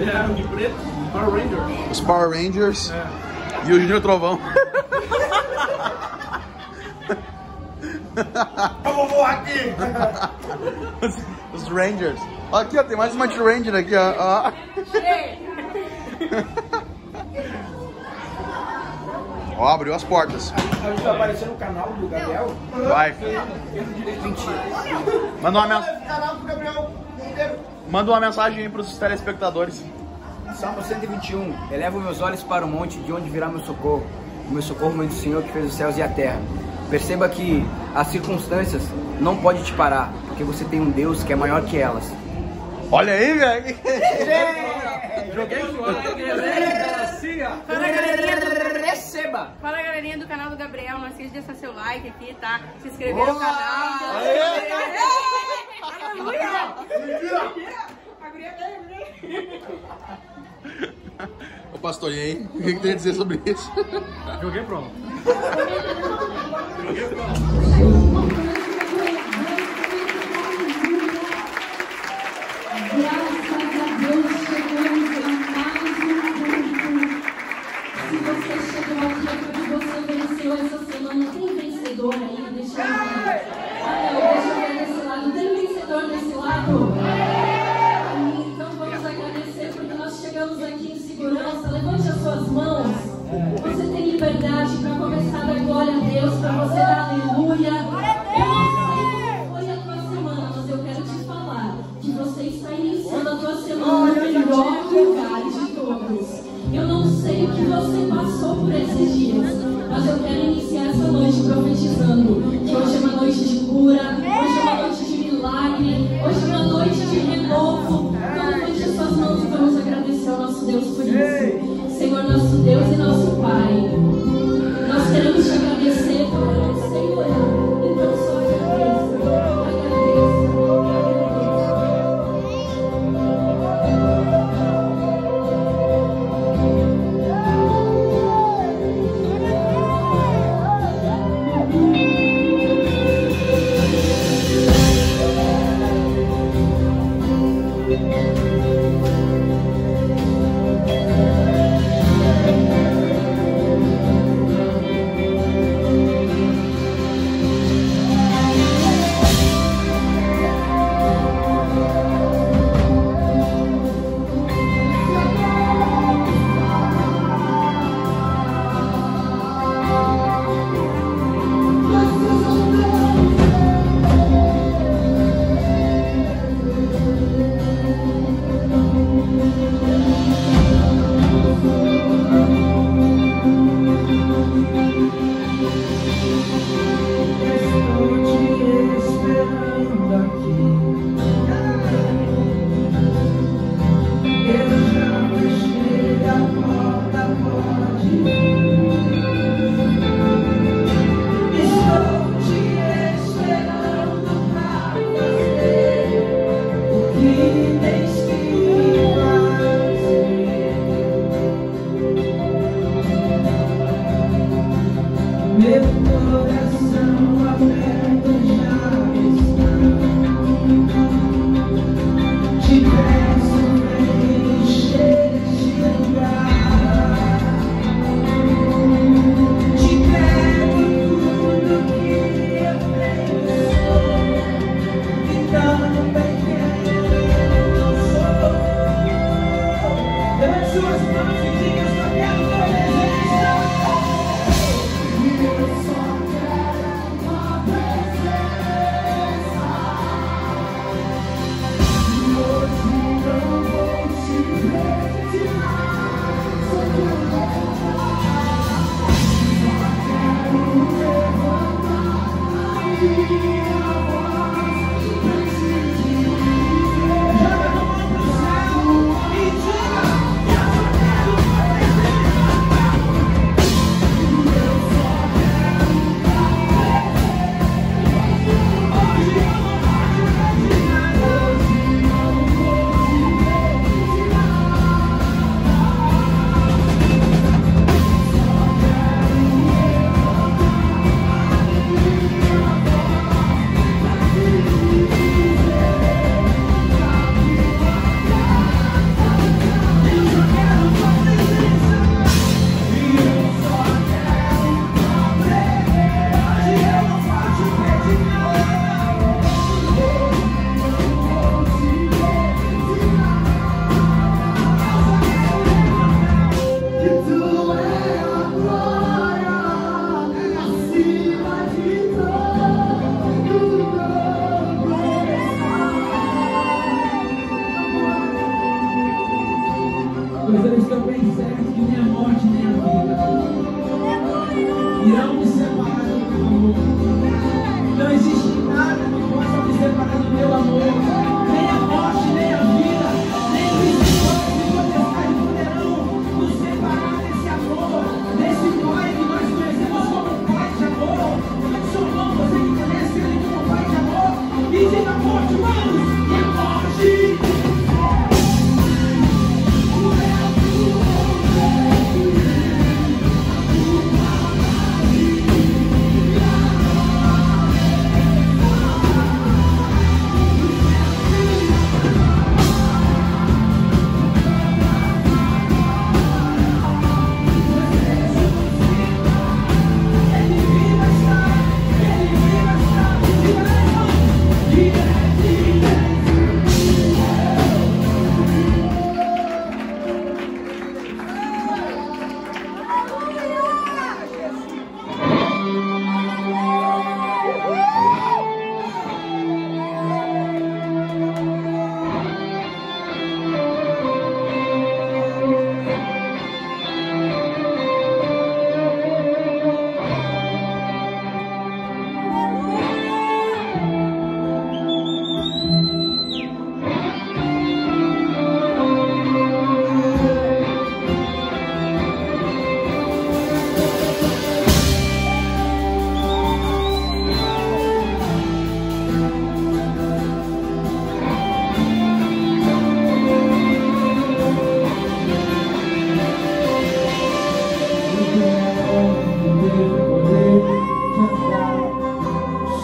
É, de preto, Power Rangers. Os Power Rangers e o Júnior Trovão. Eu vou voar aqui! Os, os Rangers. Aqui, ó, tem mais uma de Ranger aqui, ó. ó. Ó, abriu as portas. A gente vai aparecer no canal do Gabriel. Vai. Manda uma, men- Canal do Gabriel inteiro. Manda uma mensagem aí pros telespectadores. Salmo 121. Elevo meus olhos para o monte, de onde virá meu socorro. O meu socorro vem do Senhor que fez os céus e a terra. Perceba que as circunstâncias não podem te parar, porque você tem um Deus que é maior que elas. Olha aí, velho. Joguei Galacia. Fala galerinha, Receba! fala galerinha do canal do Gabriel, não esqueça de deixar seu like aqui, tá? Se inscrever no canal. Aleluia! A guria veio, Ô, pastor, e aí? O que, que tem a dizer sobre isso? Joguei pronto. Graças a Deus chegamos a mais um culto. Se você chegou aqui porque você venceu essa semana, tem vencedor aí? Iniciando a tua semana no melhor lugar de todos. Eu não sei o que você passou por esses dias, mas eu quero iniciar essa noite profetizando que hoje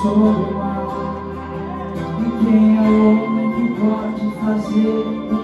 sobre o mar. E quem é o homem que pode fazer o